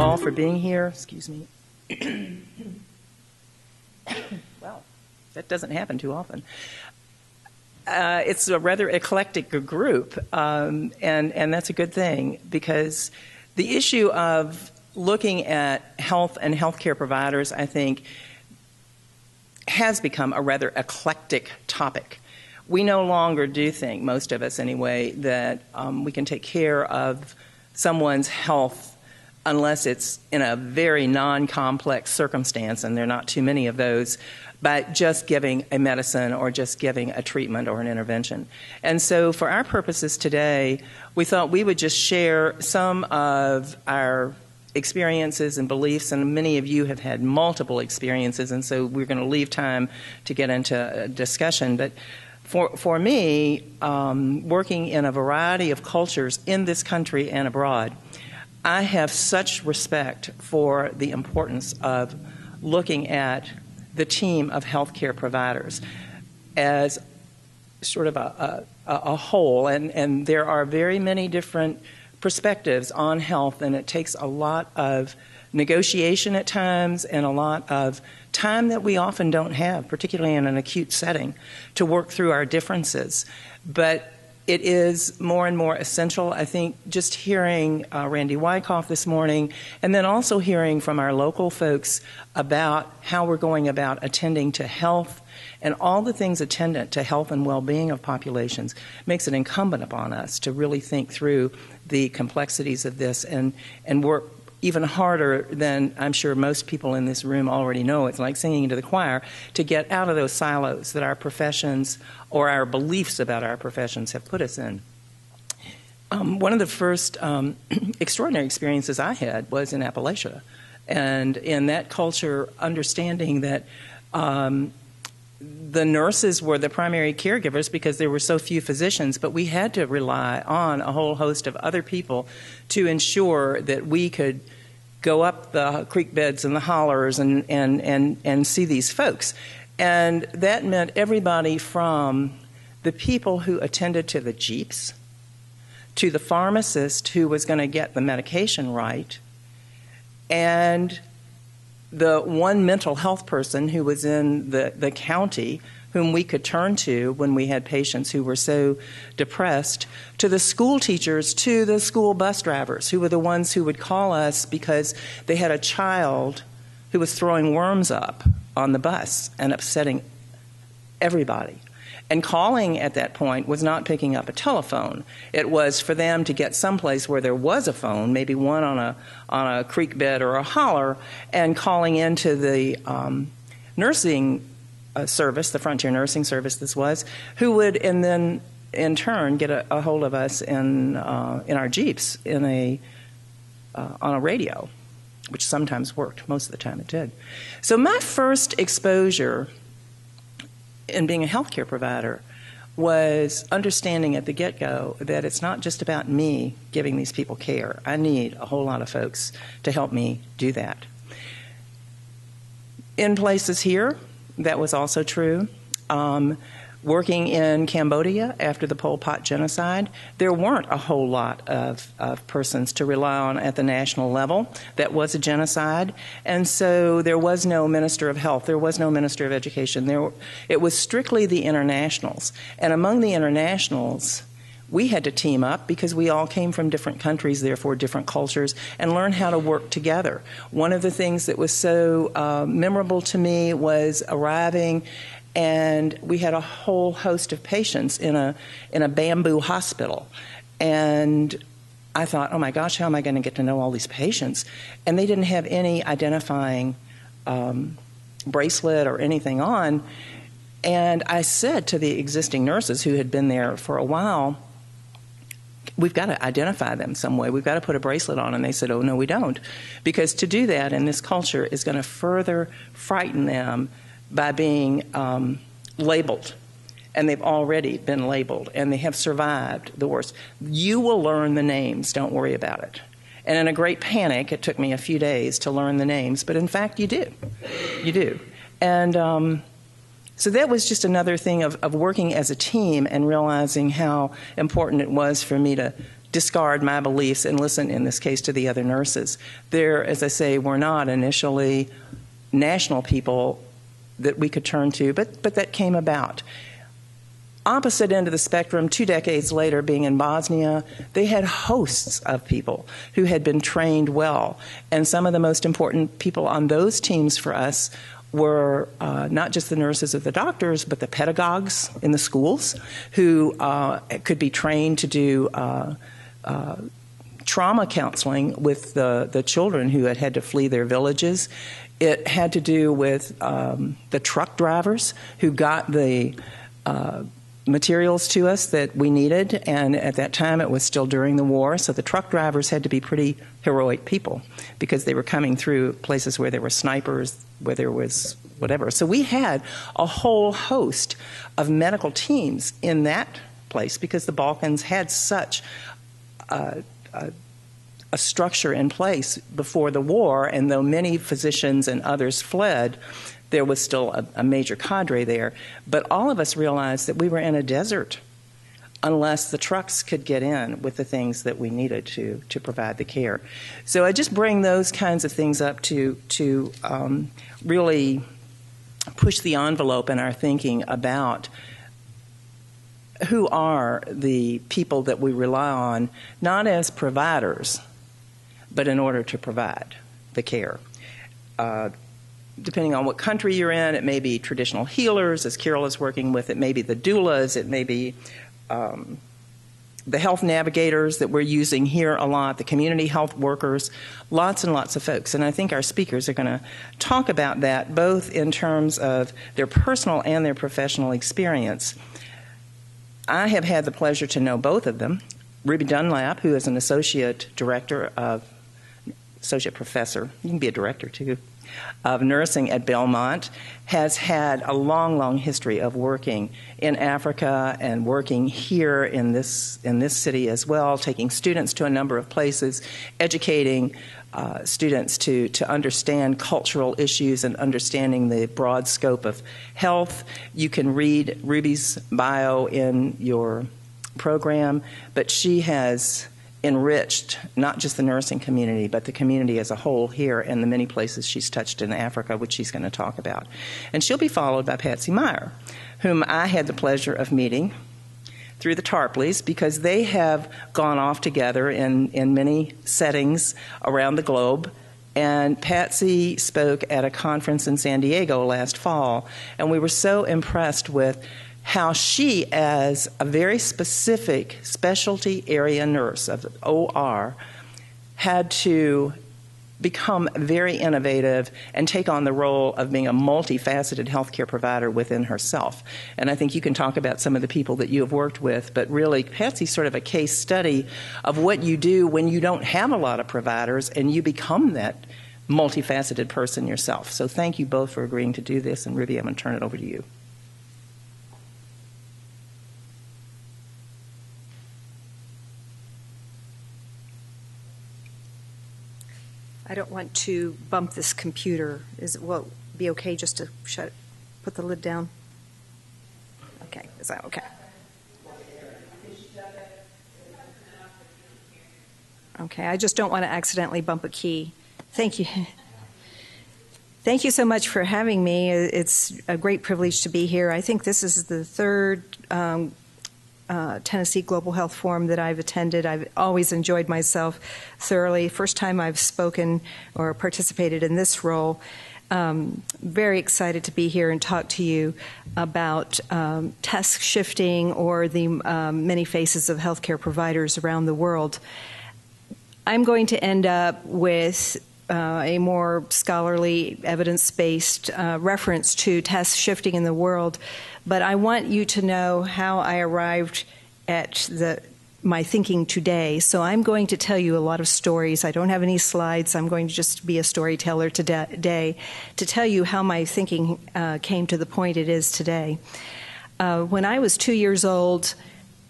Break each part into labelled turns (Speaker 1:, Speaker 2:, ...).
Speaker 1: all for being here. Excuse me. well, that doesn't happen too often. Uh, it's a rather eclectic group, um, and and that's a good thing because the issue of looking at health and healthcare providers, I think, has become a rather eclectic topic. We no longer do think, most of us anyway, that um, we can take care of someone's health unless it's in a very non complex circumstance, and there are not too many of those, by just giving a medicine or just giving a treatment or an intervention. And so, for our purposes today, we thought we would just share some of our experiences and beliefs, and many of you have had multiple experiences, and so we're going to leave time to get into a discussion. But for, for me, um, working in a variety of cultures in this country and abroad, I have such respect for the importance of looking at the team of healthcare providers as sort of a, a, a whole, and, and there are very many different perspectives on health, and it takes a lot of negotiation at times and a lot of time that we often don't have, particularly in an acute setting, to work through our differences. But it is more and more essential. I think just hearing uh, Randy Wykoff this morning, and then also hearing from our local folks about how we're going about attending to health and all the things attendant to health and well being of populations makes it incumbent upon us to really think through the complexities of this and, and work even harder than I'm sure most people in this room already know. It's like singing into the choir to get out of those silos that our professions or our beliefs about our professions have put us in. Um, one of the first um, extraordinary experiences I had was in Appalachia. And in that culture, understanding that um, the nurses were the primary caregivers because there were so few physicians, but we had to rely on a whole host of other people to ensure that we could go up the creek beds and the hollers and, and, and, and see these folks. And that meant everybody from the people who attended to the Jeeps to the pharmacist who was going to get the medication right and the one mental health person who was in the, the county whom we could turn to when we had patients who were so depressed, to the school teachers, to the school bus drivers, who were the ones who would call us because they had a child who was throwing worms up on the bus and upsetting everybody. And calling at that point was not picking up a telephone. It was for them to get someplace where there was a phone, maybe one on a on a creek bed or a holler, and calling into the um, nursing uh, service, the Frontier Nursing Service, this was, who would and then in turn get a, a hold of us in uh, in our jeeps in a uh, on a radio, which sometimes worked. Most of the time, it did. So my first exposure in being a healthcare provider was understanding at the get go that it's not just about me giving these people care. I need a whole lot of folks to help me do that. In places here, that was also true. Um, working in Cambodia after the Pol Pot genocide, there weren't a whole lot of, of, persons to rely on at the national level. That was a genocide. And so there was no minister of health, there was no minister of education. There, it was strictly the internationals. And among the internationals, we had to team up because we all came from different countries, therefore different cultures, and learn how to work together. One of the things that was so uh, memorable to me was arriving and we had a whole host of patients in a in a bamboo hospital and I thought, oh my gosh, how am I going to get to know all these patients? And they didn't have any identifying um, bracelet or anything on. And I said to the existing nurses who had been there for a while, we've got to identify them some way. We've got to put a bracelet on. And they said, oh, no, we don't. Because to do that in this culture is going to further frighten them by being um, labeled. And they've already been labeled and they have survived the worst. You will learn the names, don't worry about it. And in a great panic, it took me a few days to learn the names, but in fact, you do. You do. And um, so that was just another thing of, of working as a team and realizing how important it was for me to, discard my beliefs and listen, in this case, to the other nurses. There, as I say, were not initially national people that we could turn to, but, but that came about. Opposite end of the spectrum, two decades later, being in Bosnia, they had hosts of people who had been trained well. And some of the most important people on those teams for us were uh, not just the nurses or the doctors, but the pedagogues in the schools who uh, could be trained to do uh, uh, trauma counseling with the, the children who had had to flee their villages. It had to do with um, the truck drivers who got the uh, materials to us that we needed, and at that time it was still during the war, so the truck drivers had to be pretty heroic people because they were coming through places where there were snipers, where there was whatever. So we had a whole host of medical teams in that place because the Balkans had such a, a, a structure in place before the war, and though many physicians and others fled, there was still a, a, major cadre there. But all of us realized that we were in a desert unless the trucks could get in with the things that we needed to, to provide the care. So I just bring those kinds of things up to, to um, really push the envelope in our thinking about who are the people that we rely on, not as providers, but in order to provide the care. Uh, depending on what country you're in, it may be traditional healers, as Carol is working with, it may be the doulas, it may be um, the health navigators that we're using here a lot, the community health workers, lots and lots of folks. And I think our speakers are going to talk about that both in terms of their personal and their professional experience. I have had the pleasure to know both of them. Ruby Dunlap, who is an associate director of, associate professor, you can be a director too, of nursing at Belmont, has had a long, long history of working in Africa and working here in this in this city as well, taking students to a number of places, educating uh, students to to understand cultural issues and understanding the broad scope of health. You can read Ruby's bio in your program, but she has enriched not just the nursing community, but the community as a whole here and the many places she's touched in Africa, which she's going to talk about. And she'll be followed by Patsy Meier, whom I had the pleasure of meeting through the Tarpleys because they have gone off together in, in many settings around the globe. And Patsy spoke at a conference in San Diego last fall, and we were so impressed with how she, as a very specific specialty area nurse of OR, had to become very innovative and take on the role of being a multifaceted healthcare provider within herself. And I think you can talk about some of the people that you have worked with, but really, Patsy's sort of a case study of what you do when you don't have a lot of providers and you become that multifaceted person yourself. So thank you both for agreeing to do this. And Ruby, I'm going to turn it over to you.
Speaker 2: I don't want to bump this computer. Is it, will it be okay just to shut put the lid down? Okay, is that okay? Okay, I just don't want to accidentally bump a key. Thank you. Thank you so much for having me. It's a great privilege to be here. I think this is the third um, uh, Tennessee Global Health Forum that I've attended. I've always enjoyed myself thoroughly. First time I've spoken or participated in this role. Um, very excited to be here and talk to you about um, task shifting or the um, many faces of healthcare providers around the world. I'm going to end up with uh, a more scholarly, evidence based uh, reference to task shifting in the world but I want you to know how I arrived at the my thinking today. So I'm going to tell you a lot of stories. I don't have any slides. I'm going to just be a storyteller today to tell you how my thinking uh, came to the point it is today. Uh, when I was two years old,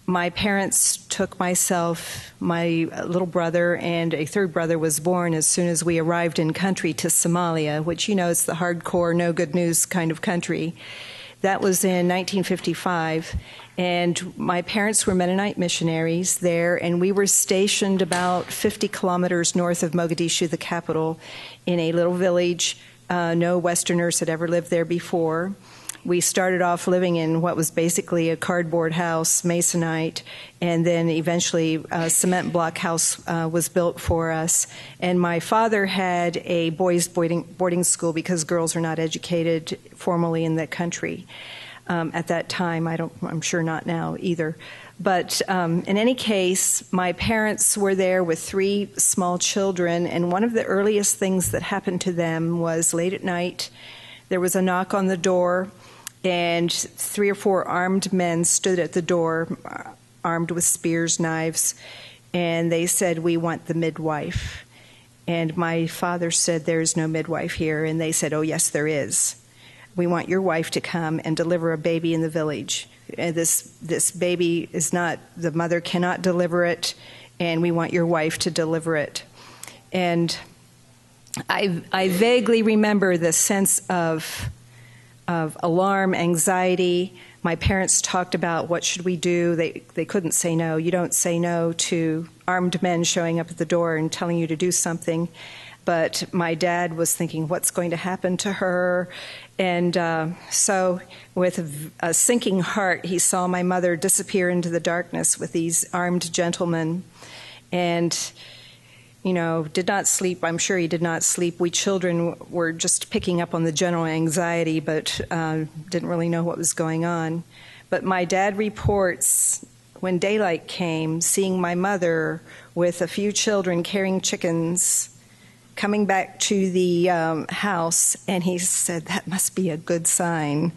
Speaker 2: my parents took myself, my little brother, and a third brother was born as soon as we arrived in country to Somalia, which you know is the hardcore, no good news kind of country. That was in 1955. And my parents were Mennonite missionaries there, and we were stationed about 50 kilometers north of Mogadishu, the capital, in a little village. Uh, no Westerners had ever lived there before. We started off living in what was basically a cardboard house, masonite, and then eventually a cement block house uh, was built for us. And my father had a boys' boarding, boarding school because girls are not educated formally in that country. Um, at that time, I don't, I'm sure not now either. But um, in any case, my parents were there with three small children, and one of the earliest things that happened to them was late at night. There was a knock on the door, and three or four armed men stood at the door, uh, armed with spears, knives, and they said, We want the midwife. And my father said, There's no midwife here. And they said, Oh, yes, there is. We want your wife to come and deliver a baby in the village. And this, this baby is not, the mother cannot deliver it, and we want your wife to deliver it. And I, I vaguely remember the sense of of alarm, anxiety. My parents talked about what should we do. They they couldn't say no. You don't say no to armed men showing up at the door and telling you to do something. But my dad was thinking, what's going to happen to her? And uh, so, with a sinking heart, he saw my mother disappear into the darkness with these armed gentlemen. And you know, did not sleep. I'm sure he did not sleep. We children were just picking up on the general anxiety, but uh, didn't really know what was going on. But my dad reports when daylight came, seeing my mother with a few children carrying chickens coming back to the um, house, and he said, That must be a good sign.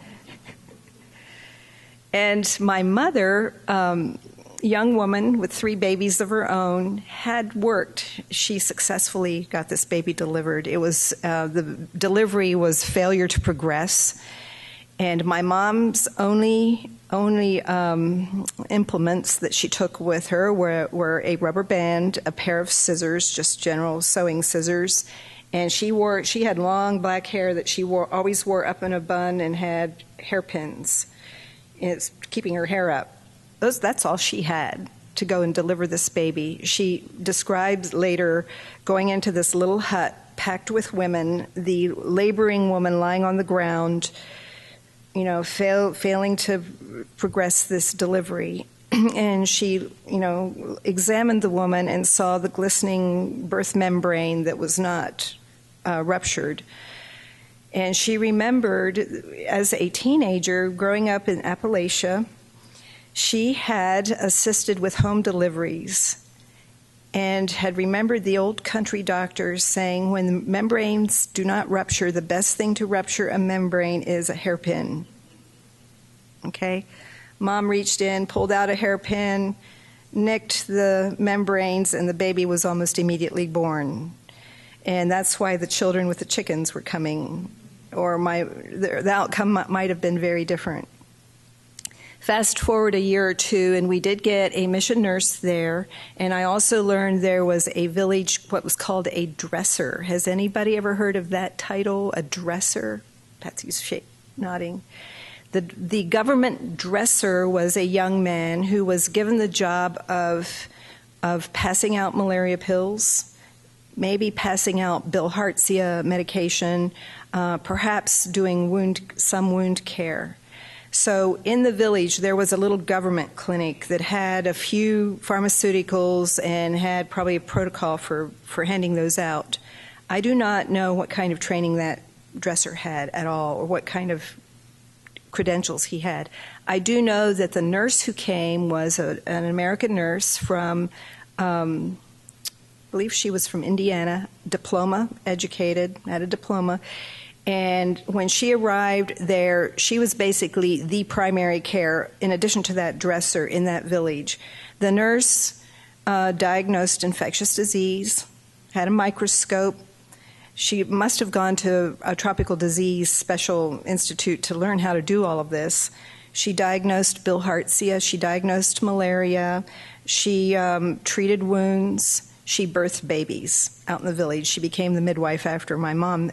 Speaker 2: and my mother, um, young woman with three babies of her own had worked. She successfully got this baby delivered. It was uh, the delivery was failure to progress, and my mom's only only um, implements that she took with her were, were a rubber band, a pair of scissors, just general sewing scissors, and she wore she had long black hair that she wore always wore up in a bun and had hairpins. It's keeping her hair up those, that's all she had to go and deliver this baby. She describes later going into this little hut packed with women, the laboring woman lying on the ground, you know, fail, failing to progress this delivery. and she, you know, examined the woman and saw the glistening birth membrane that was not uh, ruptured. And she remembered as a teenager growing up in Appalachia she had assisted with home deliveries and had remembered the old country doctors saying when membranes do not rupture, the best thing to rupture a membrane is a hairpin. Okay? Mom reached in, pulled out a hairpin, nicked the membranes, and the baby was almost immediately born. And that's why the children with the chickens were coming, or my, the outcome might have been very different. Fast forward a year or two, and we did get a mission nurse there. And I also learned there was a village, what was called a dresser. Has anybody ever heard of that title, a dresser? Patsy's nodding. The, the government dresser was a young man who was given the job of, of passing out malaria pills, maybe passing out bilharzia medication, uh, perhaps doing wound, some wound care. So in the village, there was a little government clinic that had a few pharmaceuticals and had probably a protocol for, for handing those out. I do not know what kind of training that dresser had at all or what kind of credentials he had. I do know that the nurse who came was a, an American nurse from, um, I believe she was from Indiana, diploma, educated, had a diploma. And when she arrived there, she was basically the primary care, in addition to that dresser in that village. The nurse uh, diagnosed infectious disease, had a microscope. She must have gone to a tropical disease special institute to learn how to do all of this. She diagnosed bilharzia, she diagnosed malaria, she um, treated wounds, she birthed babies out in the village. She became the midwife after my mom.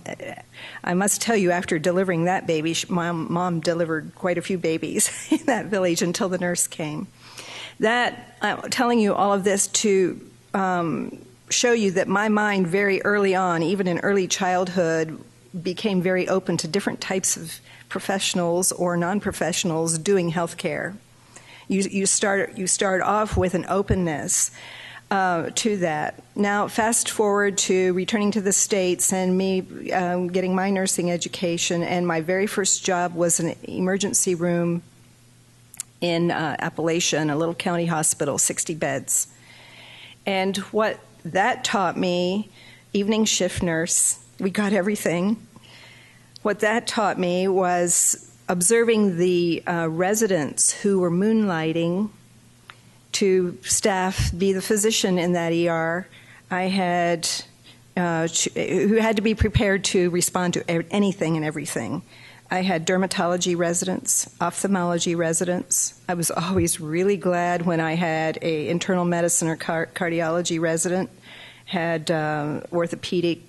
Speaker 2: I must tell you, after delivering that baby, my mom delivered quite a few babies in that village until the nurse came. That I'm telling you all of this to um, show you that my mind, very early on, even in early childhood, became very open to different types of professionals or non-professionals doing healthcare. You, you start you start off with an openness uh, to that. Now, fast forward to returning to the States and me um, getting my nursing education, and my very first job was an emergency room in uh, Appalachian, a little county hospital, 60 beds. And what that taught me, evening shift nurse, we got everything. What that taught me was observing the uh, residents who were moonlighting to staff, be the physician in that ER. I had uh, who had to be prepared to respond to anything and everything. I had dermatology residents, ophthalmology residents. I was always really glad when I had a internal medicine or car- cardiology resident, had uh, orthopedic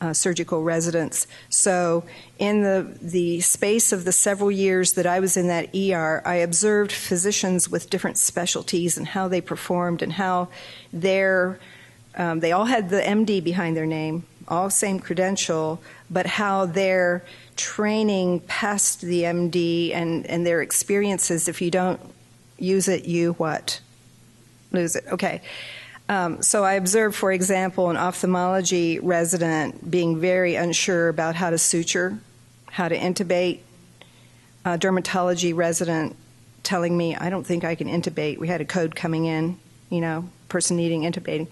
Speaker 2: uh, surgical residents. So, in the, the space of the several years that I was in that ER, I observed physicians with different specialties and how they performed and how their, um, they all had the MD behind their name, all same credential, but how their training past the MD and, and their experiences, if you don't use it, you what? Lose it. Okay. Um, so I observed, for example, an ophthalmology resident being very unsure about how to suture, how to intubate. A dermatology resident telling me, I don't think I can intubate. We had a code coming in, you know, person needing intubating.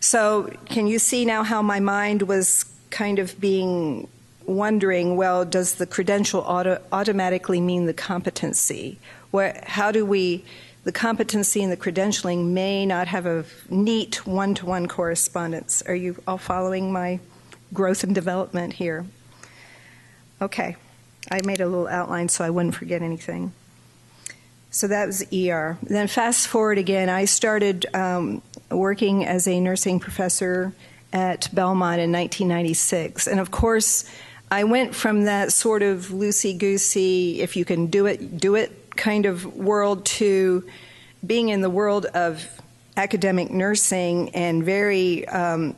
Speaker 2: So can you see now how my mind was kind of being wondering, well, does the credential auto- automatically mean the competency? Where, how do we the competency and the credentialing may not have a neat one to one correspondence. Are you all following my growth and development here? Okay. I made a little outline so I wouldn't forget anything. So that was ER. Then fast forward again, I started um, working as a nursing professor at Belmont in 1996. And of course, I went from that sort of loosey goosey, if you can do it, do it kind of world to being in the world of academic nursing and very um,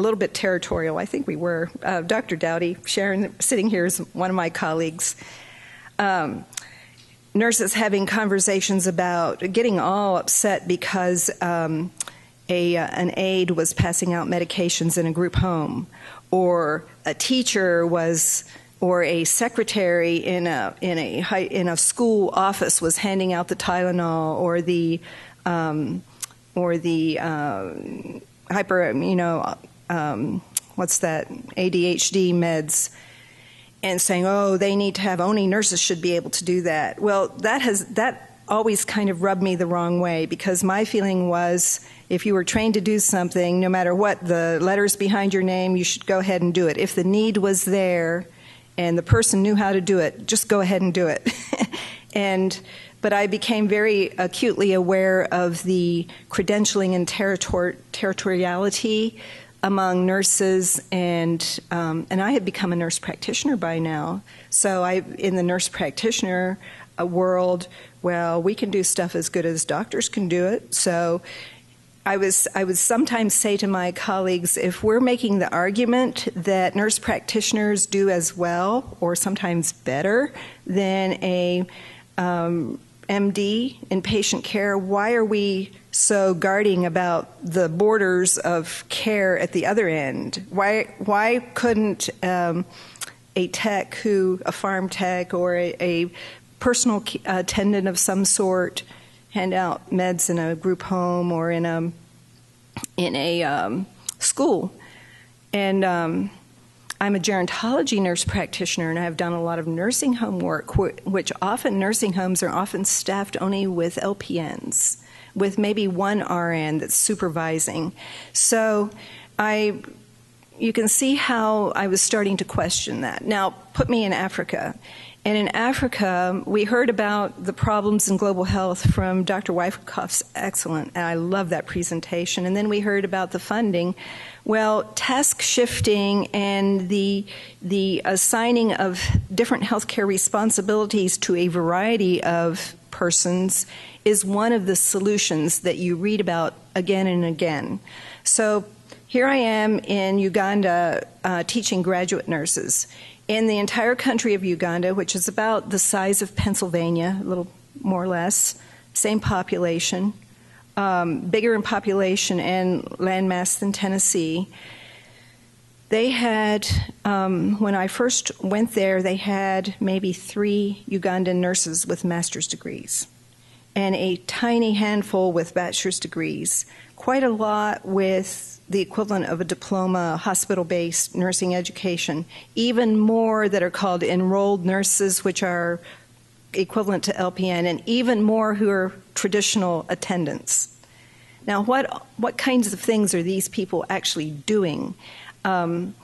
Speaker 2: little bit territorial. I think we were. Uh, Dr. Dowdy, Sharon, sitting here is one of my colleagues. Um, nurses having conversations about getting all upset because um, a, uh, an aide was passing out medications in a group home, or a teacher was or a secretary in a in a high, in a school office was handing out the Tylenol or the um, or the uh, hyper you know um, what's that ADHD meds and saying oh they need to have only nurses should be able to do that. Well that has that always kind of rubbed me the wrong way because my feeling was if you were trained to do something no matter what the letters behind your name you should go ahead and do it. If the need was there and the person knew how to do it, just go ahead and do it. and but I became very acutely aware of the credentialing and territor- territoriality among nurses, and um, and I had become a nurse practitioner by now. So I, in the nurse practitioner uh, world, well, we can do stuff as good as doctors can do it. So I was I would sometimes say to my colleagues, if we're making the argument that nurse practitioners do as well or sometimes better than a um, MD in patient care, why are we so guarding about the borders of care at the other end? Why why couldn't um, a tech who a pharm tech or a, a personal attendant of some sort hand out meds in a group home or in a in a um, school, and um, I'm a gerontology nurse practitioner, and I've done a lot of nursing home work, which often nursing homes are often staffed only with LPNs, with maybe one RN that's supervising. So, I you can see how I was starting to question that. Now, put me in Africa And in Africa, we heard about the problems in global health from Dr. Wykoff's excellent, and I love that presentation. And then we heard about the funding. Well, task shifting and the the assigning of different healthcare responsibilities to a variety of persons is one of the solutions that you read about again and again. So here I am in Uganda uh, teaching graduate nurses. In the entire country of Uganda, which is about the size of Pennsylvania, a little more or less, same population, um, bigger in population and landmass than Tennessee. They had, um, when I first went there, they had maybe three Ugandan nurses with master's degrees and a tiny handful with bachelor's degrees, quite a lot with the equivalent of a diploma, hospital based nursing education, even more that are called enrolled nurses, which are equivalent to LPN, and even more who are traditional attendants. Now, what, what kinds of things are these people actually doing? Um,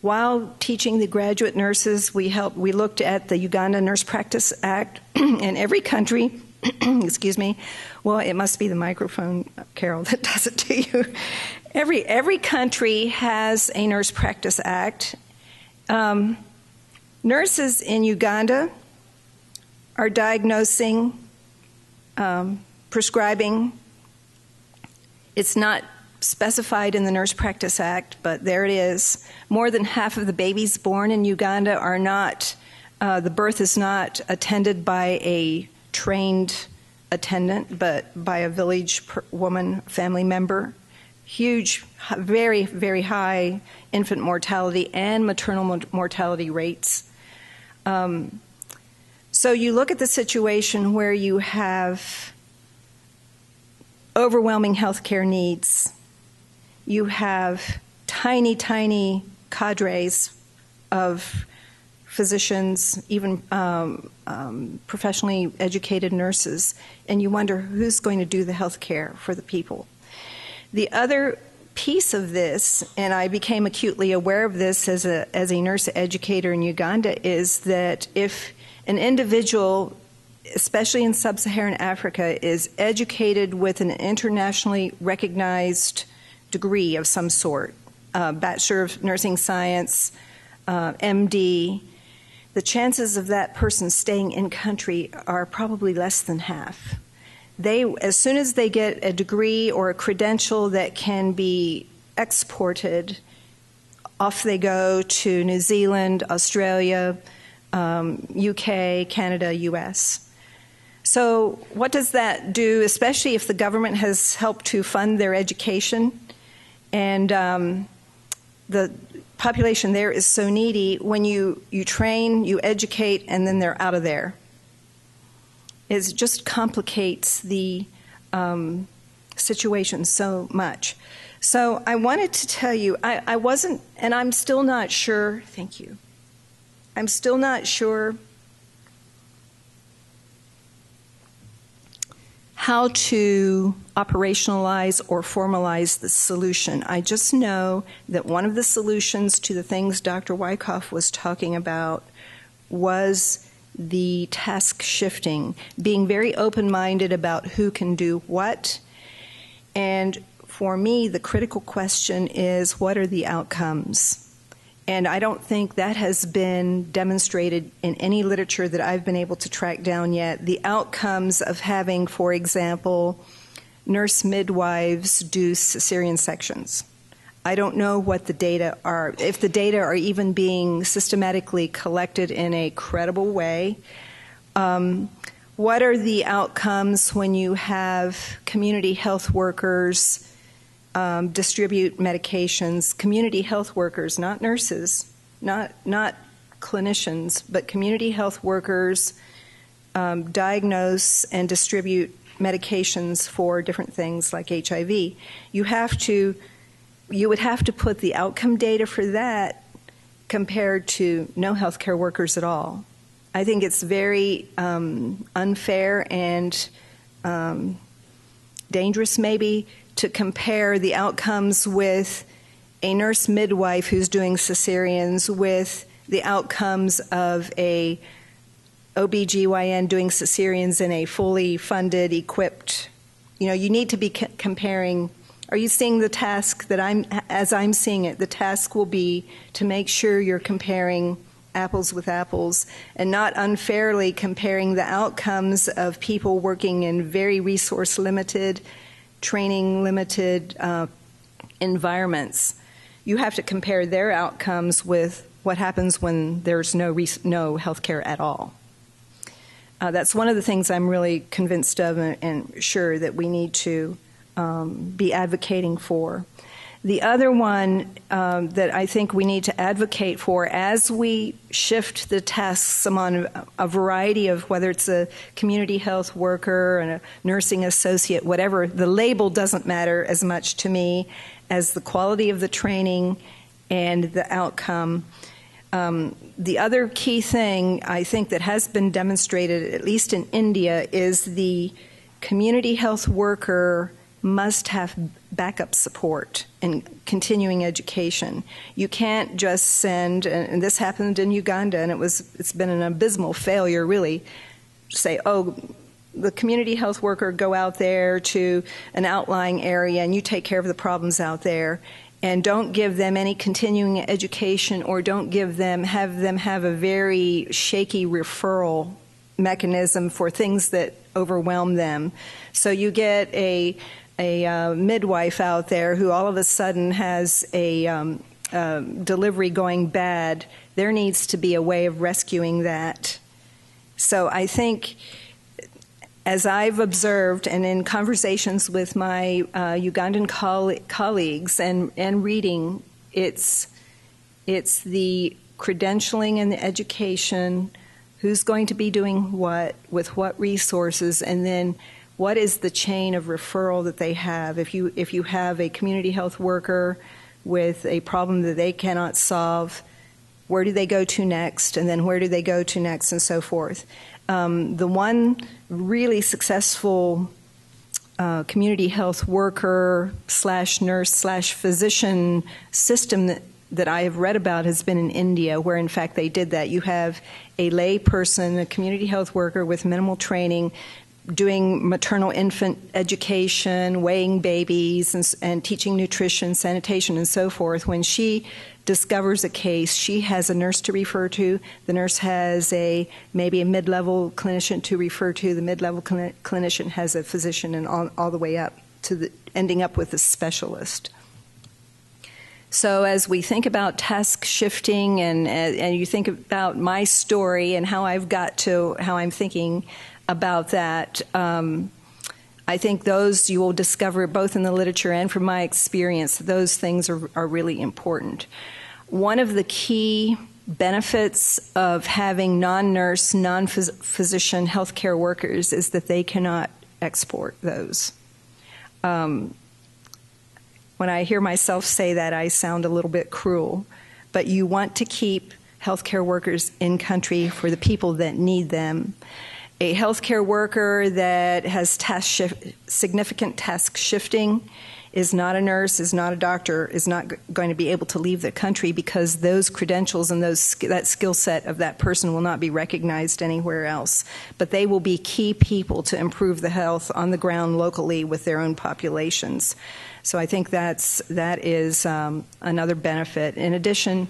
Speaker 2: while teaching the graduate nurses, we helped, we looked at the Uganda Nurse Practice Act, and every country excuse me. Well, it must be the microphone, Carol, that does it to you. Every every country has a Nurse Practice Act. Um, nurses in Uganda are diagnosing, um, prescribing. It's not specified in the Nurse Practice Act, but there it is. More than half of the babies born in Uganda are not. Uh, the birth is not attended by a trained attendant, but by a village woman family member. Huge, very, very high infant mortality and maternal mortality rates. Um, so you look at the situation where you have overwhelming healthcare needs, you have tiny, tiny cadres of physicians, even um, um, professionally educated nurses, and you wonder who's going to do the health care for the people. The other piece of this, and I became acutely aware of this as a, as a nurse educator in Uganda, is that if an individual, especially in sub Saharan Africa, is educated with an internationally recognized degree of some sort, uh, Bachelor of Nursing Science, uh, MD, the chances of that person staying in country are probably less than half. They, as soon as they get a degree or a credential that can be exported, off they go to New Zealand, Australia, um, UK, Canada, US. So, what does that do, especially if the government has helped to fund their education and um, the population there is so needy, when you, you train, you educate, and then they're out of there. It just complicates the um, situation so much. So I wanted to tell you, I, I wasn't, and I'm still not sure, thank you. I'm still not sure how to operationalize or formalize the solution. I just know that one of the solutions to the things Dr. Wykoff was talking about was the task shifting, being very open minded about who can do what. And for me, the critical question is what are the outcomes? And I don't think that has been demonstrated in any literature that I've been able to track down yet. The outcomes of having, for example, nurse midwives do cesarean sections. I don't know what the data are, if the data are even being systematically collected in a credible way. Um, what are the outcomes when you have community health workers um, distribute medications, community health workers, not nurses, not, not clinicians, but community health workers um, diagnose and distribute medications for different things like HIV. You have to, you would have to put the outcome data for that compared to no healthcare workers at all. I think it's very um, unfair and um, dangerous, maybe, to compare the outcomes with a nurse midwife who's doing cesareans with the outcomes of a OBGYN doing cesareans in a fully funded, equipped, you know, you need to be c- comparing. Are you seeing the task that I'm, as I'm seeing it, the task will be to make sure you're comparing apples with apples and not unfairly comparing the outcomes of people working in very resource limited, training limited uh, environments. You have to compare their outcomes with what happens when there's no, res- no health care at all. Uh, that's one of the things I'm really convinced of and, and sure that we need to um, be advocating for. The other one um, that I think we need to advocate for as we shift the tasks among a variety of whether it's a community health worker and a nursing associate, whatever, the label doesn't matter as much to me as the quality of the training and the outcome. Um, the other key thing I think that has been demonstrated, at least in India, is the community health worker must have backup support and continuing education. You can't just send, and this happened in Uganda, and it was it's been an abysmal failure, really. Say, oh, the community health worker go out there to an outlying area, and you take care of the problems out there, and don't give them any continuing education, or don't give them have them have a very shaky referral mechanism for things that overwhelm them. So you get a a uh, midwife out there who all of a sudden has a um, uh, delivery going bad, there needs to be a way of rescuing that. So I think, as I've observed, and in conversations with my uh, Ugandan coll- colleagues and, and reading, it's it's the credentialing and the education, who's going to be doing what, with what resources, and then what is the chain of referral that they have? If you if you have a community health worker with a problem that they cannot solve where do they go to next? And then where do they go to next? And so forth. Um, the one really successful uh, community health worker slash nurse slash physician system that that I have read about has been in India, where in fact they did that. You have a lay person, a community health worker with minimal training, doing maternal infant education, weighing babies, and, and, teaching nutrition, sanitation, and so forth. When she discovers a case, she has a nurse to refer to. The nurse has a maybe a mid-level clinician to refer to. The mid-level cl- clinician has a physician, and all, all the way up to the, ending up with a specialist. So as we think about task shifting, and and you think about my story and how I've got to how I'm thinking about that. Um, I think those you will discover both in the literature and from my experience, those things are, are really important. One of the key benefits of having non nurse, non physician healthcare workers is that they cannot export those. Um, when I hear myself say that, I sound a little bit cruel, but you want to keep healthcare workers in country for the people that need them a healthcare worker that has significant task shifting is not a nurse, is not a doctor, is not g- going to be able to leave the country because those credentials and those that skill set of that person will not be recognized anywhere else. But they will be key people to improve the health on the ground locally with their own populations. So I think that's that is um, another benefit. In addition,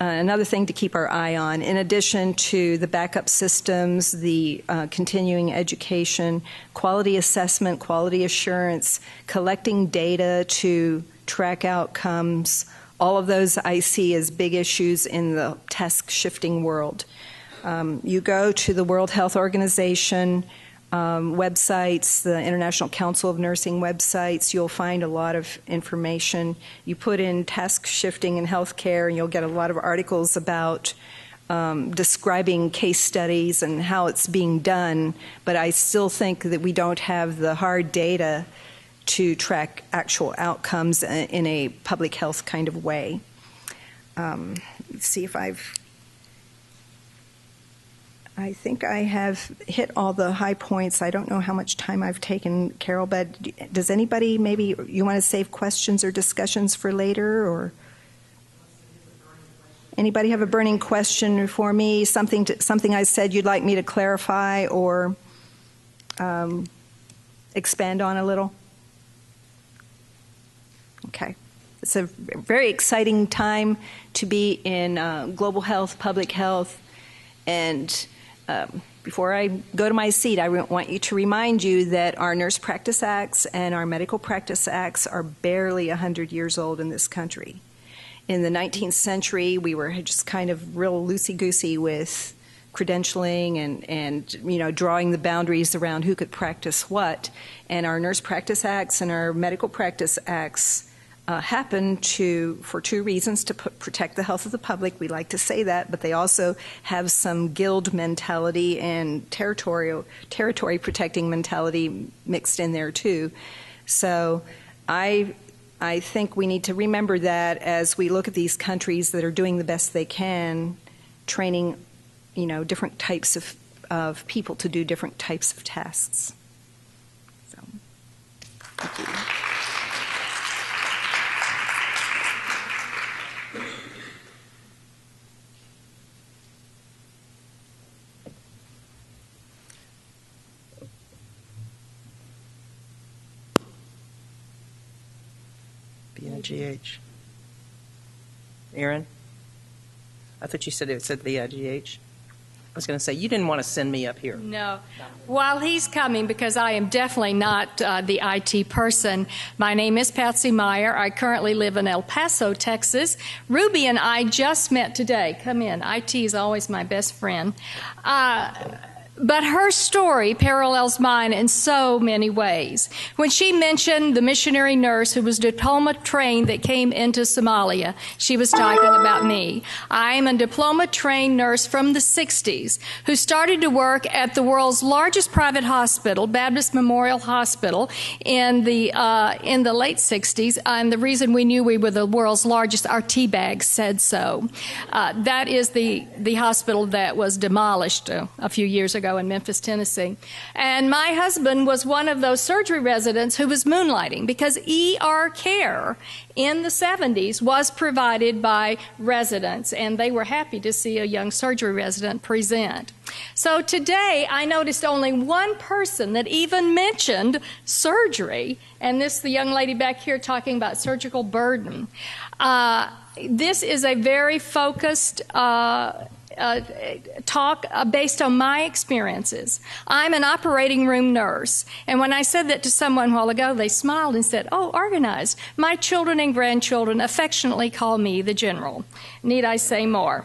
Speaker 2: uh, another thing to keep our eye on, in addition to the backup systems, the uh, continuing education, quality assessment, quality assurance, collecting data to track outcomes, all of those I see as big issues in the task shifting world. Um, you go to the World Health Organization um, websites, the International Council of Nursing websites, you'll find a lot of information. You put in task shifting in healthcare, and you'll get a lot of articles about um, describing case studies and how it's being done. But I still think that we don't have the hard data to track actual outcomes in a public health kind of way. Um, see if I've I think I have hit all the high points. I don't know how much time I've taken, Carol, but does anybody maybe you want to save questions or discussions for later or Anybody have a burning question for me? Something to, something I said you'd like me to clarify or um, expand on a little? Okay. It's a very exciting time to be in uh, global health, public health, and um, before I go to my seat, I want you to remind you that our Nurse Practice Acts and our Medical Practice Acts are barely 100 years old in this country. In the 19th century, we were just kind of real loosey goosey with credentialing and, and you know drawing the boundaries around who could practice what. And our Nurse Practice Acts and our Medical Practice Acts uh, happen to for two reasons to protect the health of the public. We like to say that, but they also have some guild mentality and territorial territory protecting mentality mixed in there too. So, I I think we need to remember that as we look at these countries that are doing the best they can, training, you know, different types of of people to do different types of tasks. So, thank you.
Speaker 1: GH. Aaron? I thought you said it said the IGH. I was going to say, you didn't want to send me up here.
Speaker 3: No. While he's coming, because I am definitely not uh, the IT person, my name is Patsy Meier. I currently live in El Paso, Texas. Ruby and I just met today. Come in. IT is always my best friend. Uh, but her story parallels mine in so many ways. When she mentioned the missionary nurse who was diploma trained that came into Somalia, she was talking about me. I am a diploma trained nurse from the 60s who started to work at the world's largest private hospital, Baptist Memorial Hospital, in the, uh, in the late 60s. And the reason we knew we were the world's largest, our tea bags said so. Uh, that is the, the hospital that was demolished uh, a few years ago ago in Memphis, Tennessee. And my husband was one of those surgery residents who was moonlighting because ER care in the 70s was provided by residents, and they were happy to see a young surgery resident present. So today I noticed only one person that even mentioned surgery, and this the young lady back here talking about surgical burden. Uh, this is a very focused uh, uh, talk uh, based on my experiences. I'm an operating room nurse, and when I said that to someone a while ago, they smiled and said, Oh, organized. My children and grandchildren affectionately call me the general. Need I say more?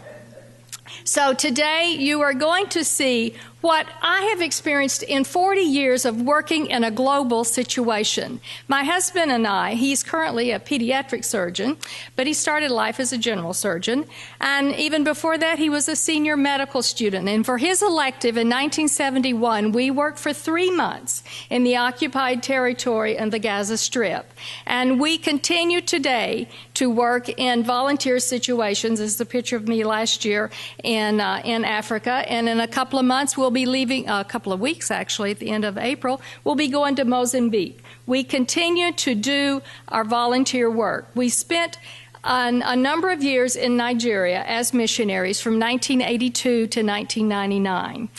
Speaker 3: So today you are going to see what I have experienced in 40 years of working in a global situation. My husband and I, he's currently a pediatric surgeon, but he started life as a general surgeon. And even before that, he was a senior medical student. And for his elective in 1971, we worked for three months in the occupied territory and the Gaza Strip. And we continue today to work in volunteer situations, This is a picture of me last year in, uh, in Africa. And in a couple of months, we'll be leaving, uh, a couple of weeks actually, at the end of April, we'll be going to Mozambique. We continue to do our volunteer work. We spent a number of years in Nigeria as missionaries from 1982 to 1999.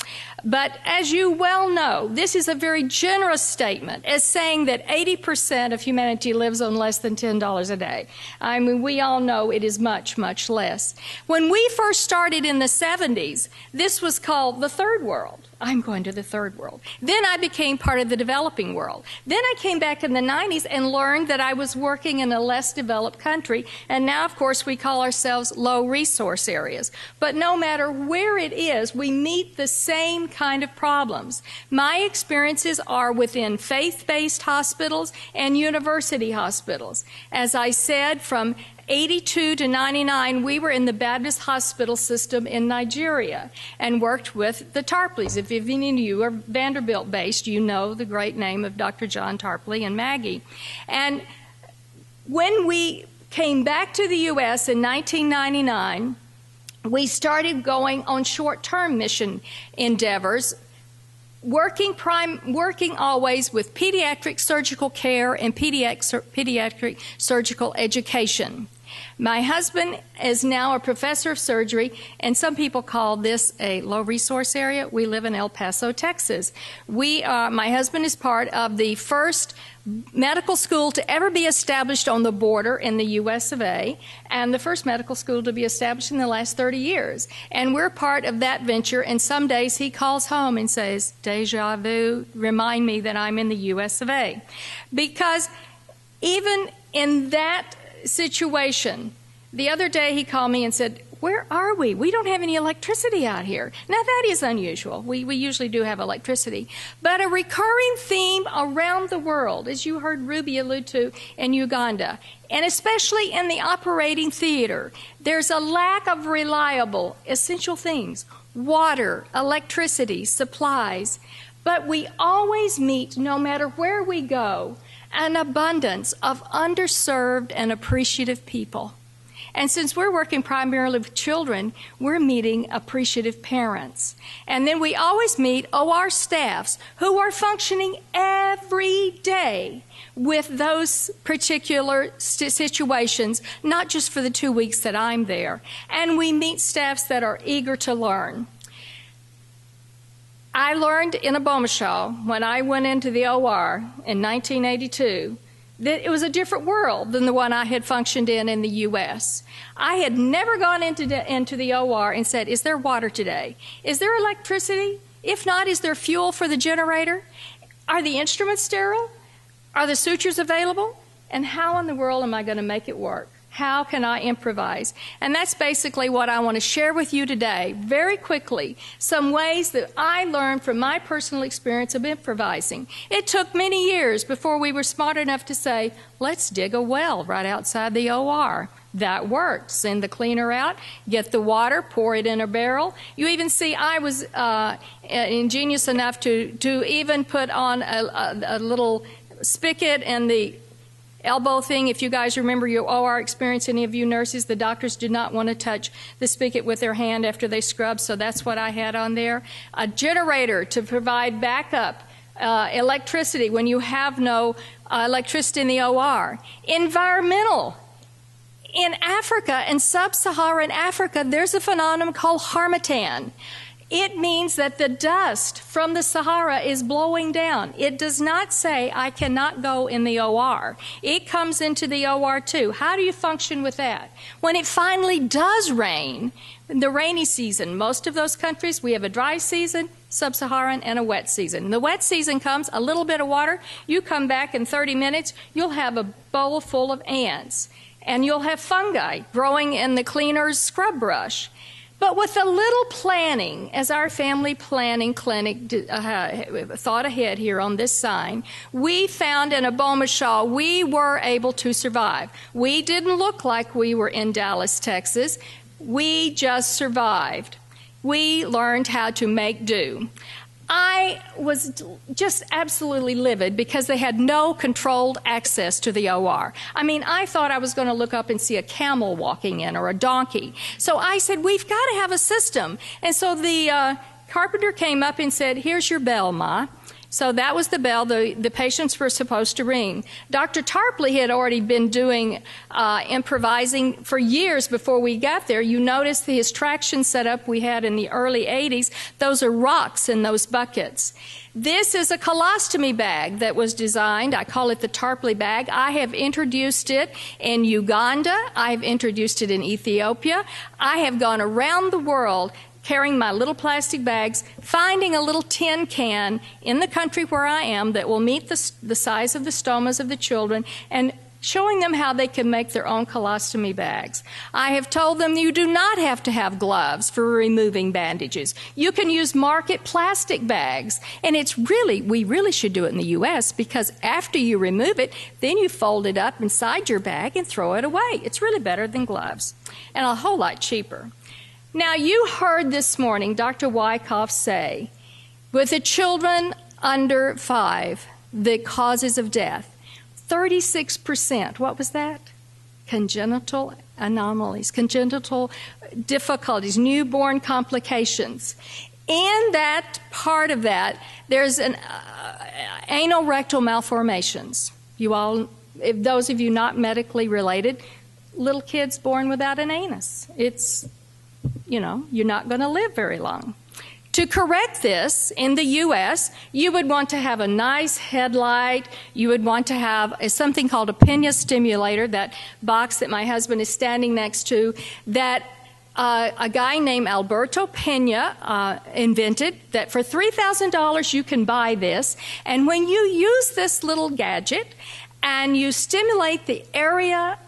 Speaker 3: But as you well know, this is a very generous statement as saying that 80% of humanity lives on less than $10 a day. I mean, we all know it is much, much less. When we first started in the 70s, this was called the third world. I'm going to the third world. Then I became part of the developing world. Then I came back in the 90s and learned that I was working in a less developed country. And now, of course, we call ourselves low resource areas. But no matter where it is, we meet the same kind of problems. My experiences are within faith based hospitals and university hospitals. As I said, from 82 to 99, we were in the Baptist hospital system in Nigeria and worked with the Tarpleys. If any of you are Vanderbilt based, you know the great name of Dr. John Tarpley and Maggie. And when we came back to the U.S. in 1999, we started going on short term mission endeavors working, prime, working always with pediatric surgical care and pediatric, pediatric surgical education. My husband is now a professor of surgery, and some people call this a low resource area. We live in El Paso, Texas. We are, my husband is part of the first medical school to ever be established on the border in the US of A, and the first medical school to be established in the last 30 years. And we're part of that venture, and some days he calls home and says, Deja vu, remind me that I'm in the US of A. Because even in that situation, the other day he called me and said, where are we? We don't have any electricity out here. Now, that is unusual. We, we usually do have electricity. But a recurring theme around the world, as you heard Ruby allude to in Uganda, and especially in the operating theater, there's a lack of reliable, essential things water, electricity, supplies. But we always meet, no matter where we go, an abundance of underserved and appreciative people. And since we're working primarily with children, we're meeting appreciative parents. And then we always meet OR staffs who are functioning every day with those particular situations, not just for the two weeks that I'm there. And we meet staffs that are eager to learn. I learned in Ogbomosho when I went into the OR in 1982 that it was a different world than the one I had functioned in in the U.S. I had never gone into the, into the OR and said, Is there water today? Is there electricity? If not, is there fuel for the generator? Are the instruments sterile? Are the sutures available? And how in the world am I going to make it work? How can I improvise? And that's basically what I want to share with you today, very quickly, some ways that I learned from my personal experience of improvising. It took many years before we were smart enough to say, let's dig a well right outside the OR. That worked. Send the cleaner out, get the water, pour it in a barrel. You even see, I was uh, ingenious enough to, to even put on a, a, a little spigot and the elbow thing. If you guys remember your OR experience, any of you nurses, the doctors did not want to touch the spigot with their hand after they scrubbed, so that's what I had on there. A generator to provide backup. Uh, electricity when you have no uh, electricity in the OR. Environmental. In Africa, in sub Saharan Africa, there's a phenomenon called harmattan. It means that the dust from the Sahara is blowing down. It does not say, I cannot go in the OR. It comes into the OR too. How do you function with that? When it finally does rain, the rainy season, most of those countries, we have a dry season, sub Saharan, and a wet season. The wet season comes, a little bit of water, you come back in 30 minutes, you'll have a bowl full of ants. And you'll have fungi growing in the cleaner's scrub brush. But with a little planning, as our family planning clinic uh, thought ahead here on this sign, we found in Ogbomosho we were able to survive. We didn't look like we were in Dallas, Texas. We just survived. We learned how to make do. I was just absolutely livid because they had no controlled access to the OR. I mean, I thought I was going to look up and see a camel walking in or a donkey. So I said, We've got to have a system. And so the uh, carpenter came up and said, Here's your bell, Ma. So that was the bell the, the patients were supposed to ring. Dr. Tarpley had already been doing uh, improvising for years before we got there. You notice the traction setup we had in the early 80s. Those are rocks in those buckets. This is a colostomy bag that was designed. I call it the Tarpley bag. I have introduced it in Uganda. I've introduced it in Ethiopia. I have gone around the world carrying my little plastic bags, finding a little tin can in the country where I am that will meet the, the size of the stomas of the children, and showing them how they can make their own colostomy bags. I have told them you do not have to have gloves for removing bandages. You can use market plastic bags. And it's really, we really should do it in the U.S. because after you remove it, then you fold it up inside your bag and throw it away. It's really better than gloves and a whole lot cheaper. Now, you heard this morning Dr. Wykoff say, with the children under five, the causes of death, 36%, what was that? Congenital anomalies, congenital difficulties, newborn complications. In that part of that, there's an uh, anal rectal malformations. You all, if those of you not medically related, little kids born without an anus. It's, you know, you're not going to live very long. To correct this in the U.S., you would want to have a nice headlight. You would want to have a, something called a Pena stimulator, that box that my husband is standing next to, that uh, a guy named Alberto Pena uh, invented that for $3,000 you can buy this. And when you use this little gadget and you stimulate the area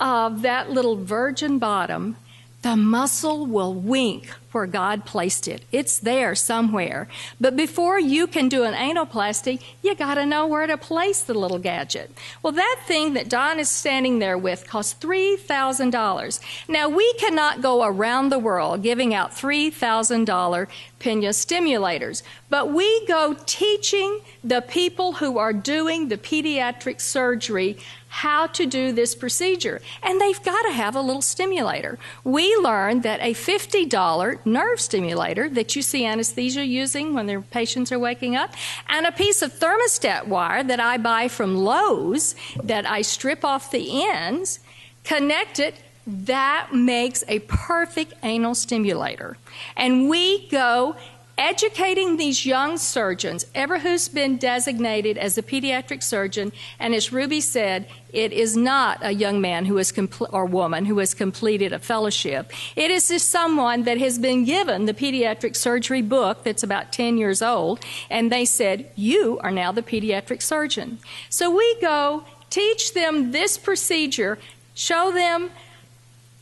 Speaker 3: of that little virgin bottom, the muscle will wink where God placed it. It's there somewhere. But before you can do an anoplasty, you got to know where to place the little gadget. Well, that thing that Don is standing there with costs $3,000. Now, we cannot go around the world giving out $3,000 Pena stimulators, but we go teaching the people who are doing the pediatric surgery how to do this procedure. And they've got to have a little stimulator. We learned that a $50 nerve stimulator that you see anesthesia using when their patients are waking up, and a piece of thermostat wire that I buy from Lowe's that I strip off the ends, connect it that makes a perfect anal stimulator. And we go educating these young surgeons, ever who's been designated as a pediatric surgeon, and as Ruby said, it is not a young man who is compl- or woman who has completed a fellowship. It is just someone that has been given the pediatric surgery book that's about 10 years old, and they said, You are now the pediatric surgeon. So we go teach them this procedure, show them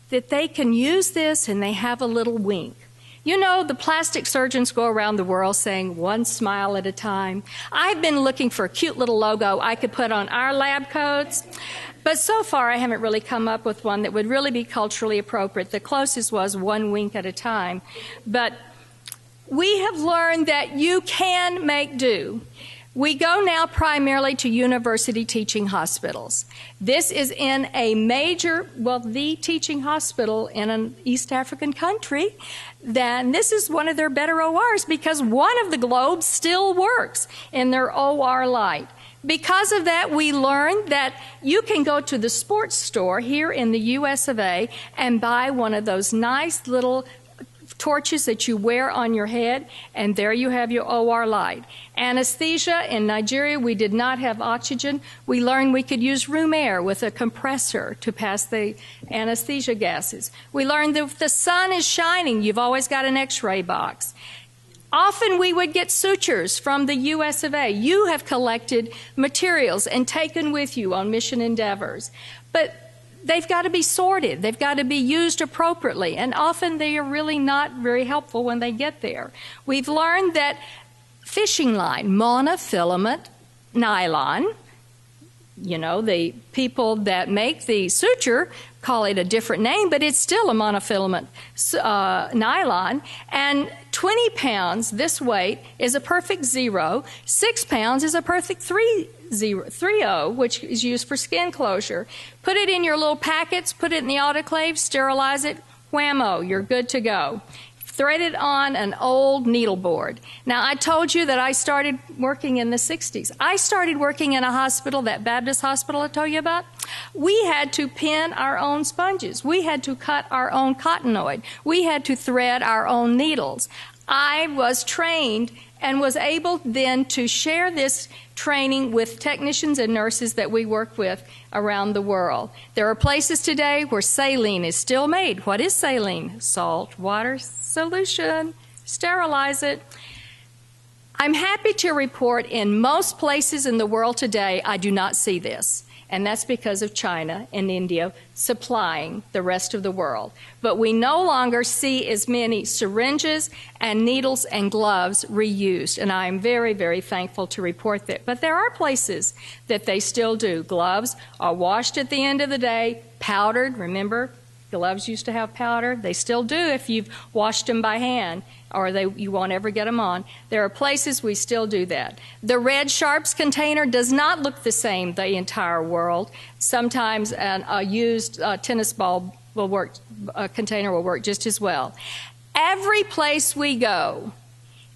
Speaker 3: that they can use this, and they have a little wink. You know, the plastic surgeons go around the world saying one smile at a time. I've been looking for a cute little logo I could put on our lab coats, but so far I haven't really come up with one that would really be culturally appropriate. The closest was one wink at a time. But we have learned that you can make do. We go now primarily to university teaching hospitals. This is in a major, well, the teaching hospital in an East African country. Then this is one of their better ORs because one of the globes still works in their OR light. Because of that, we learned that you can go to the sports store here in the US of A and buy one of those nice little torches that you wear on your head, and there you have your OR light. Anesthesia in Nigeria, we did not have oxygen. We learned we could use room air with a compressor to pass the anesthesia gases. We learned that if the sun is shining, you've always got an x ray box. Often we would get sutures from the US of A. You have collected materials and taken with you on mission endeavors. But they've got to be sorted. They've got to be used appropriately. And often they are really not very helpful when they get there. We've learned that fishing line, monofilament nylon, you know, the people that make the suture call it a different name, but it's still a monofilament uh, nylon. And 20 pounds, this weight, is a perfect zero. Six pounds is a perfect three zero, 30, which is used for skin closure. Put it in your little packets, put it in the autoclave, sterilize it, whammo, you're good to go. Thread it on an old needle board. Now, I told you that I started working in the 60s. I started working in a hospital, that Baptist hospital I told you about. We had to pin our own sponges. We had to cut our own cottonoid. We had to thread our own needles. I was trained and was able then to share this training with technicians and nurses that we work with around the world. There are places today where saline is still made. What is saline? Salt water solution. Sterilize it. I'm happy to report in most places in the world today, I do not see this and that's because of China and India supplying the rest of the world. But we no longer see as many syringes and needles and gloves reused, and I am very, very thankful to report that. But there are places that they still do. Gloves are washed at the end of the day, powdered, remember? Gloves used to have powder. They still do if you've washed them by hand or they, you won't ever get them on. There are places we still do that. The red sharps container does not look the same the entire world. Sometimes an, a used uh, tennis ball will work, a container will work just as well. Every place we go,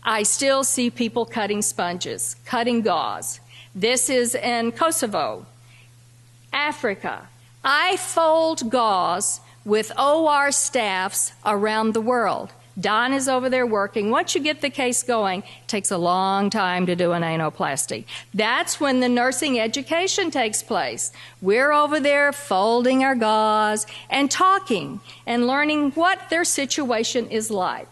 Speaker 3: I still see people cutting sponges, cutting gauze. This is in Kosovo, Africa, I fold gauze with OR staffs around the world. Don is over there working. Once you get the case going, it takes a long time to do an anoplasty. That's when the nursing education takes place. We're over there folding our gauze and talking and learning what their situation is like.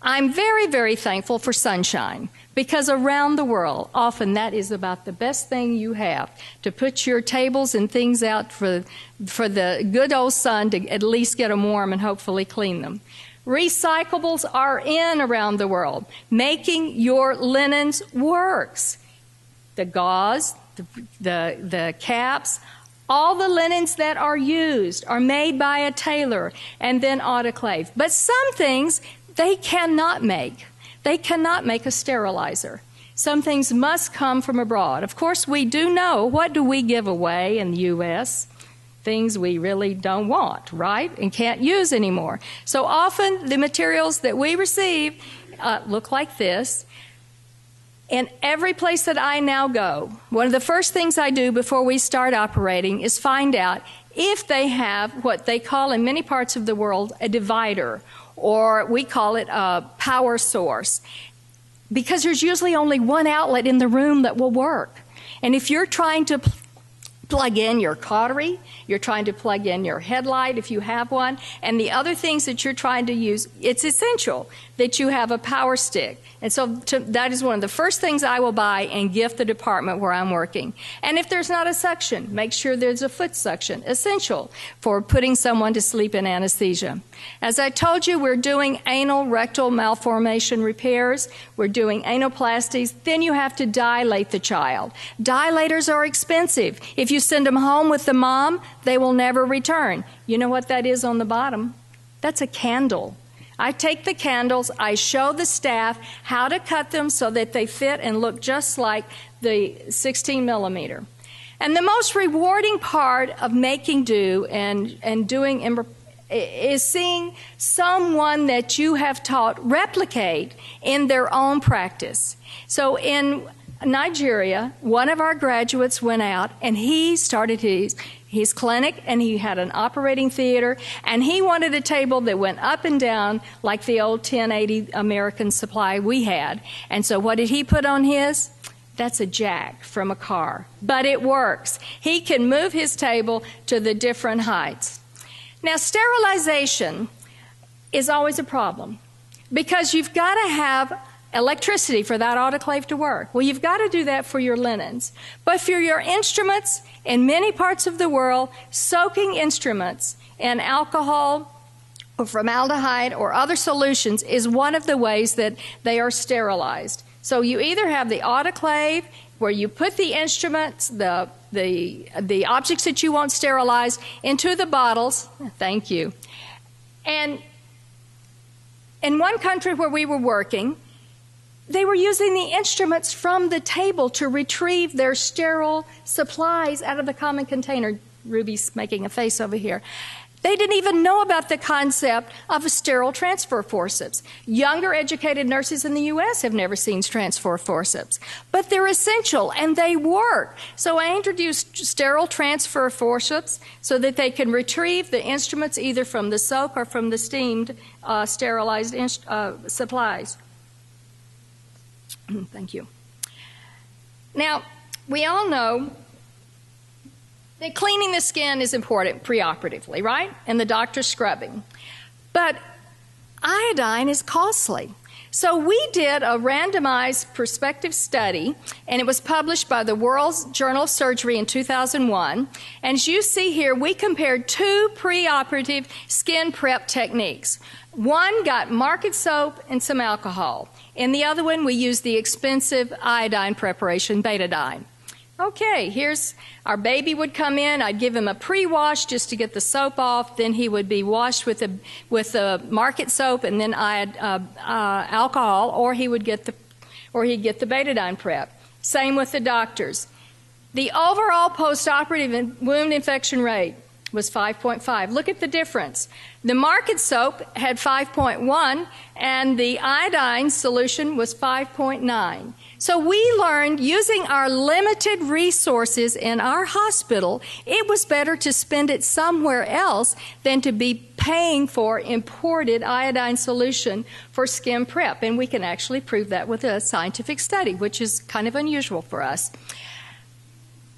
Speaker 3: I'm very, very thankful for sunshine because around the world, often that is about the best thing you have to put your tables and things out for, for the good old sun to at least get them warm and hopefully clean them. Recyclables are in around the world. Making your linens works. The gauze, the, the, the caps, all the linens that are used are made by a tailor and then autoclave. But some things they cannot make. They cannot make a sterilizer. Some things must come from abroad. Of course, we do know what do we give away in the U.S.? things we really don't want, right? And can't use anymore. So often the materials that we receive uh, look like this. And every place that I now go, one of the first things I do before we start operating is find out if they have what they call in many parts of the world a divider, or we call it a power source. Because there's usually only one outlet in the room that will work. And if you're trying to plug in your cautery, you're trying to plug in your headlight if you have one, and the other things that you're trying to use, it's essential that you have a power stick. And so to, that is one of the first things I will buy and gift the department where I'm working. And if there's not a suction, make sure there's a foot suction, essential for putting someone to sleep in anesthesia. As I told you, we're doing anal rectal malformation repairs, we're doing anoplasties, then you have to dilate the child. Dilators are expensive. If you send them home with the mom, they will never return. You know what that is on the bottom? That's a candle. I take the candles, I show the staff how to cut them so that they fit and look just like the 16 millimeter. And the most rewarding part of making do and, and doing is seeing someone that you have taught replicate in their own practice. So in Nigeria, one of our graduates went out and he started his his clinic and he had an operating theater and he wanted a table that went up and down like the old 1080 American supply we had. And so what did he put on his? That's a jack from a car, but it works. He can move his table to the different heights. Now, sterilization is always a problem because you've got to have electricity for that autoclave to work. Well, you've got to do that for your linens. But for your instruments, in many parts of the world, soaking instruments in alcohol or formaldehyde or other solutions is one of the ways that they are sterilized. So you either have the autoclave where you put the instruments, the the the objects that you want sterilized into the bottles. Thank you. And in one country where we were working, they were using the instruments from the table to retrieve their sterile supplies out of the common container. Ruby's making a face over here. They didn't even know about the concept of a sterile transfer forceps. Younger educated nurses in the U.S. have never seen transfer forceps, but they're essential and they work. So I introduced sterile transfer forceps so that they can retrieve the instruments either from the soak or from the steamed uh, sterilized uh, supplies. Thank you. Now, we all know that cleaning the skin is important preoperatively, right? And the doctor scrubbing. But iodine is costly. So we did a randomized prospective study, and it was published by the World Journal of Surgery in 2001. And as you see here, we compared two preoperative skin prep techniques. One got market soap and some alcohol. In the other one, we used the expensive iodine preparation, betadine. Okay, here's our baby would come in. I'd give him a pre-wash just to get the soap off. Then he would be washed with a with the market soap and then iod, uh, uh, alcohol, or he would get the or he'd get the betadine prep. Same with the doctors. The overall post-operative wound infection rate was 5.5. Look at the difference. The market soap had 5.1, and the iodine solution was 5.9. So we learned using our limited resources in our hospital, it was better to spend it somewhere else than to be paying for imported iodine solution for skin prep. And we can actually prove that with a scientific study, which is kind of unusual for us.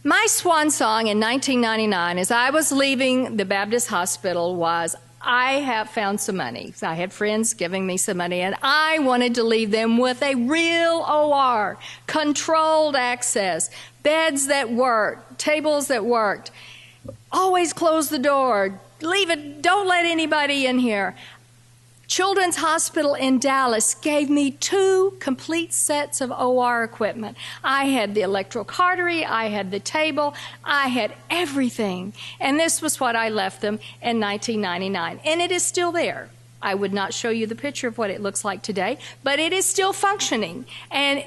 Speaker 3: My swan song in 1999, as I was leaving the Baptist hospital, was I have found some money. I had friends giving me some money, and I wanted to leave them with a real OR, controlled access, beds that worked, tables that worked. Always close the door. Leave it. Don't let anybody in here. Children's Hospital in Dallas gave me two complete sets of OR equipment. I had the electrocautery, I had the table, I had everything. And this was what I left them in 1999. And it is still there. I would not show you the picture of what it looks like today, but it is still functioning. And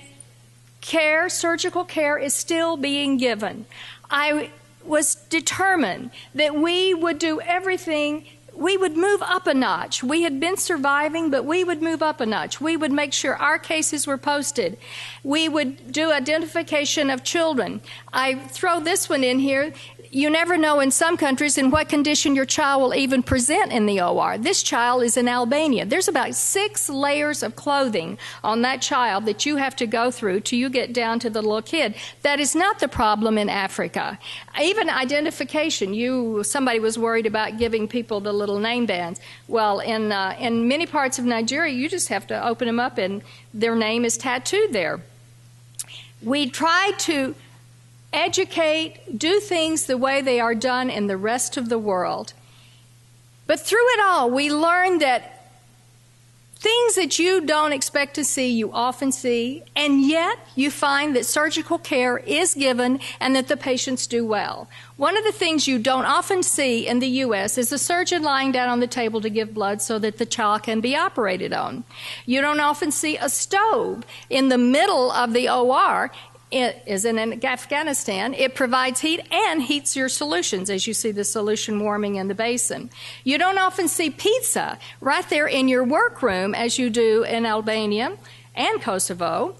Speaker 3: care, surgical care, is still being given. I was determined that we would do everything we would move up a notch. We had been surviving, but we would move up a notch. We would make sure our cases were posted. We would do identification of children. I throw this one in here you never know in some countries in what condition your child will even present in the OR. This child is in Albania. There's about six layers of clothing on that child that you have to go through till you get down to the little kid. That is not the problem in Africa. Even identification, you somebody was worried about giving people the little name bands. Well, in uh, in many parts of Nigeria, you just have to open them up and their name is tattooed there. We try to educate, do things the way they are done in the rest of the world. But through it all, we learn that things that you don't expect to see, you often see, and yet you find that surgical care is given and that the patients do well. One of the things you don't often see in the U.S. is a surgeon lying down on the table to give blood so that the child can be operated on. You don't often see a stove in the middle of the OR is in Afghanistan, it provides heat and heats your solutions as you see the solution warming in the basin. You don't often see pizza right there in your workroom as you do in Albania and Kosovo.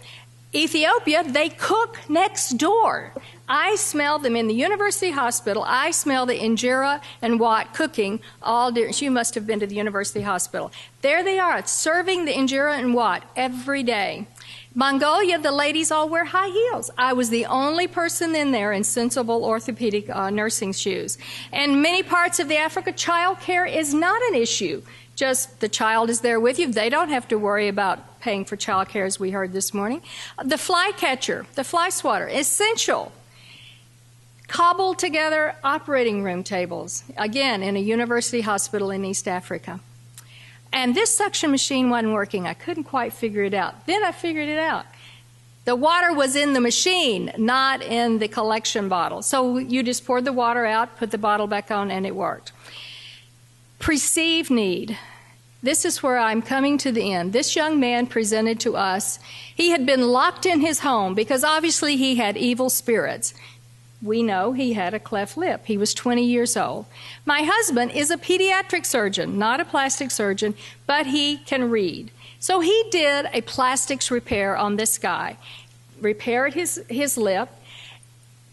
Speaker 3: Ethiopia, they cook next door. I smell them in the university hospital. I smell the injera and wat cooking all day. You must have been to the university hospital. There they are, serving the injera and wat every day. Mongolia, the ladies all wear high heels. I was the only person in there in sensible orthopedic uh, nursing shoes. And many parts of the Africa, child care is not an issue. Just the child is there with you. They don't have to worry about paying for child care, as we heard this morning. The fly catcher, the fly swatter, essential. Cobbled together operating room tables, again, in a university hospital in East Africa. And this suction machine wasn't working. I couldn't quite figure it out. Then I figured it out. The water was in the machine, not in the collection bottle. So you just poured the water out, put the bottle back on, and it worked. Perceive need. This is where I'm coming to the end. This young man presented to us. He had been locked in his home because obviously he had evil spirits we know he had a cleft lip. He was 20 years old. My husband is a pediatric surgeon, not a plastic surgeon, but he can read. So he did a plastics repair on this guy, repaired his, his lip,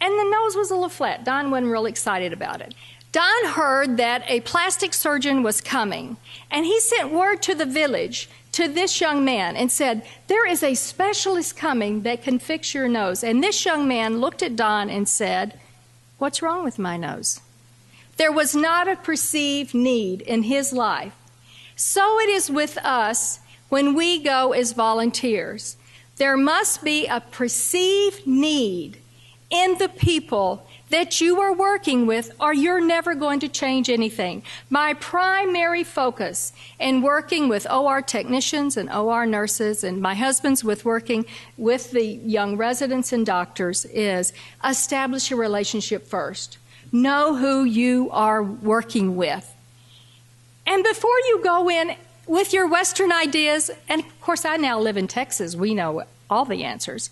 Speaker 3: and the nose was a little flat. Don wasn't real excited about it. Don heard that a plastic surgeon was coming, and he sent word to the village to this young man and said, There is a specialist coming that can fix your nose. And this young man looked at Don and said, What's wrong with my nose? There was not a perceived need in his life. So it is with us when we go as volunteers. There must be a perceived need in the people that you are working with, or you're never going to change anything. My primary focus in working with OR technicians and OR nurses, and my husband's with working with the young residents and doctors, is establish a relationship first. Know who you are working with. And before you go in with your Western ideas, and of course, I now live in Texas, we know all the answers.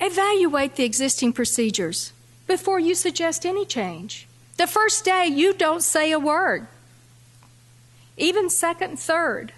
Speaker 3: Evaluate the existing procedures before you suggest any change. The first day, you don't say a word, even second, third.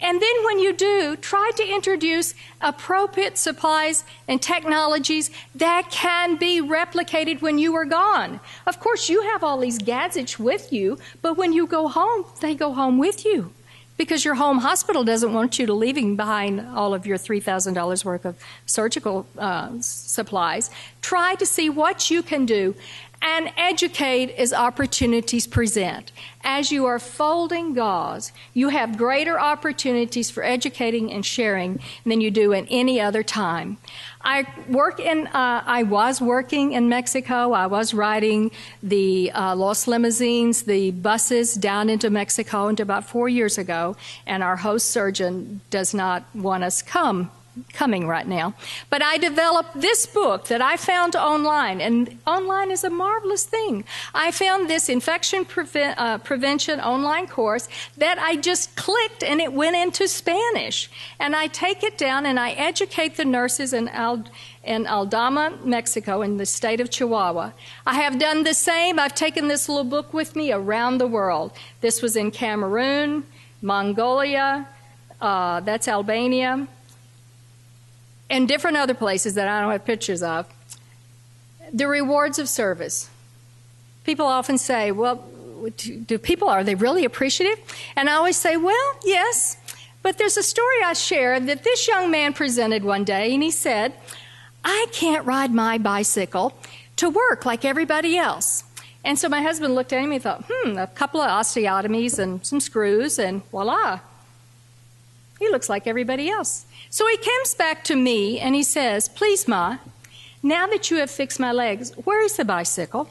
Speaker 3: And then when you do, try to introduce appropriate supplies and technologies that can be replicated when you are gone. Of course, you have all these gadgets with you, but when you go home, they go home with you because your home hospital doesn't want you to leaving behind all of your $3,000 worth of surgical uh, supplies. Try to see what you can do and educate as opportunities present. As you are folding gauze, you have greater opportunities for educating and sharing than you do at any other time. I work in. Uh, I was working in Mexico. I was riding the uh, Los Limousines, the buses down into Mexico, until about four years ago. And our host surgeon does not want us come coming right now. But I developed this book that I found online, and online is a marvelous thing. I found this infection uh, prevention online course that I just clicked and it went into Spanish. And I take it down and I educate the nurses in, in Aldama, Mexico, in the state of Chihuahua. I have done the same. I've taken this little book with me around the world. This was in Cameroon, Mongolia, uh, that's Albania and different other places that I don't have pictures of. The rewards of service. People often say, well, do people, are they really appreciative? And I always say, well, yes. But there's a story I share that this young man presented one day, and he said, I can't ride my bicycle to work like everybody else. And so my husband looked at him and thought, hmm, a couple of osteotomies and some screws, and voila, he looks like everybody else. So he comes back to me and he says, Please, Ma, now that you have fixed my legs, where is the bicycle?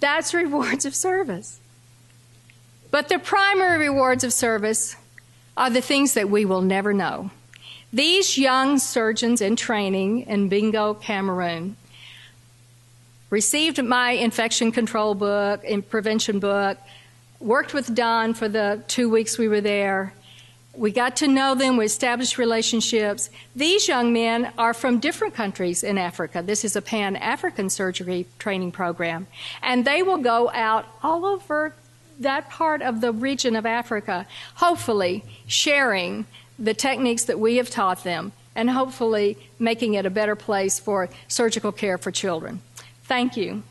Speaker 3: That's rewards of service. But the primary rewards of service are the things that we will never know. These young surgeons in training in Mbingo, Cameroon, received my infection control book and prevention book, worked with Don for the two weeks we were there, we got to know them, we established relationships. These young men are from different countries in Africa. This is a Pan African surgery training program. And they will go out all over that part of the region of Africa, hopefully sharing the techniques that we have taught them and hopefully making it a better place for surgical care for children. Thank you.